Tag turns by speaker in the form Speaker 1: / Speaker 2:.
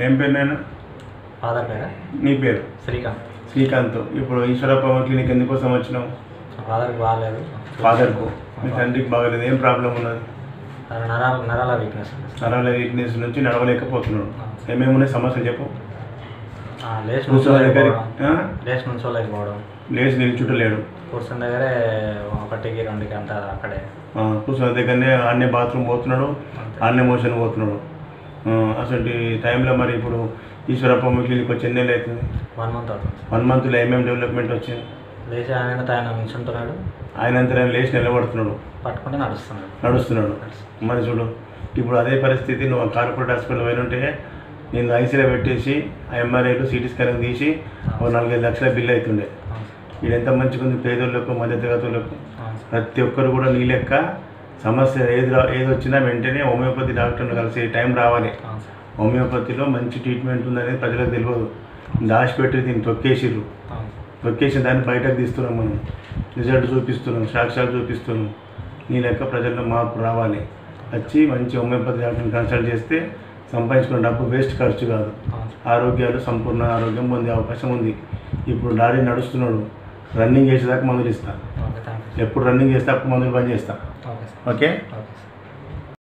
Speaker 1: ఏం పేరు నేను
Speaker 2: ఫాదర్ పేరా?
Speaker 1: నీ పేరు?
Speaker 2: శ్రీకాంత్.
Speaker 1: శ్రీకాంత్. ఇప్పుడు ఈశ్వరప్ప క్లినిక్ ఎందుకోసం వచ్చినావు?
Speaker 2: ఫాదర్కి బాగాలేదు.
Speaker 1: ఫాదర్కు. మీ తండ్రికి బాగలేదు. ఏం ప్రాబ్లం ఉన్నది?
Speaker 2: నరాల నరాల వీక్నెస్.
Speaker 1: నరాల వీక్నెస్ నుంచి నడవలేకపోతున్నాడు. ఏమేమి ఉన్నాయి సమస్యలు చెప్పు.
Speaker 2: లేచి లేచి నుంచోలేకపోవడం
Speaker 1: లేచి నిల్చుంటలేడు.
Speaker 2: కూర్చున్న దగ్గరే ఒకటికి రెండుకి అంతా అక్కడే.
Speaker 1: కూర్చున్న దగ్గరనే ఆడనే బాత్రూమ్ పోతున్నాడు. ఆడనే మోషన్ పోతున్నాడు. అసలు టైంలో మరి ఇప్పుడు ఈశ్వరప్ప క్లినిక్ వచ్చి ఎన్ని అవుతుంది
Speaker 2: వన్ మంత్ అవుతుంది.
Speaker 1: వన్ మంత్లో ఏమేమి డెవలప్మెంట్ వచ్చింది
Speaker 2: లేచి ఆయన ఆయన నుంచుంటున్నాడు
Speaker 1: ఆయన అంతా ఆయన లేచి నిలబడుతున్నాడు.
Speaker 2: పట్టుకుంటే నడుస్తున్నాడు.
Speaker 1: నడుస్తున్నాడు. మరి చూడు ఇప్పుడు అదే పరిస్థితి నువ్వు కార్పొరేట్ హాస్పిటల్ పోయి ఉంటే నేను ఐసీలో పెట్టేసి ఆ ఎంఆర్ఐలు సిటీ స్కాన్ తీసి ఒక నాలుగైదు లక్షల బిల్ అవుతుండే. ఇది ఎంత మంచిగా ఉంది పేదోళ్ళకు మధ్యతరగతులకు. ప్రతి ఒక్కరు కూడా నీ లెక్క సమస్య ఏది రా- ఏది వచ్చినా వెంటనే హోమియోపతి డాక్టర్ని కలిసి టైం రావాలి. హోమియోపతిలో మంచి ట్రీట్మెంట్ ఉందనేది ప్రజలకు తెలియదు. దాచిపెట్టి దీన్ని తొక్కేసిర్రు. తొక్కేసిన దాన్ని బయటకు తీస్తున్నాం మనం. రిజల్ట్ చూపిస్తున్నాం సాక్ష్యాలు చూపిస్తున్నాం. నీ లెక్క ప్రజల్లో మార్పు రావాలి. వచ్చి మంచి హోమియోపతి డాక్టర్ని కన్సల్ట్ చేస్తే సంపాదించుకున్న డబ్బు వేస్ట్ ఖర్చు కాదు. ఆరోగ్యాలు సంపూర్ణ ఆరోగ్యం పొందే అవకాశం ఉంది. ఇప్పుడు డాడీ నడుస్తున్నాడు. రన్నింగ్ చేసేదాకా మందులు ఇస్తా.
Speaker 2: ఓకే థ్యాంక్ యూ
Speaker 1: ఎప్పుడు రన్నింగ్ చేస్తే అప్పుడు మందులు బంద్ చేస్తా.
Speaker 2: Okay
Speaker 1: okay?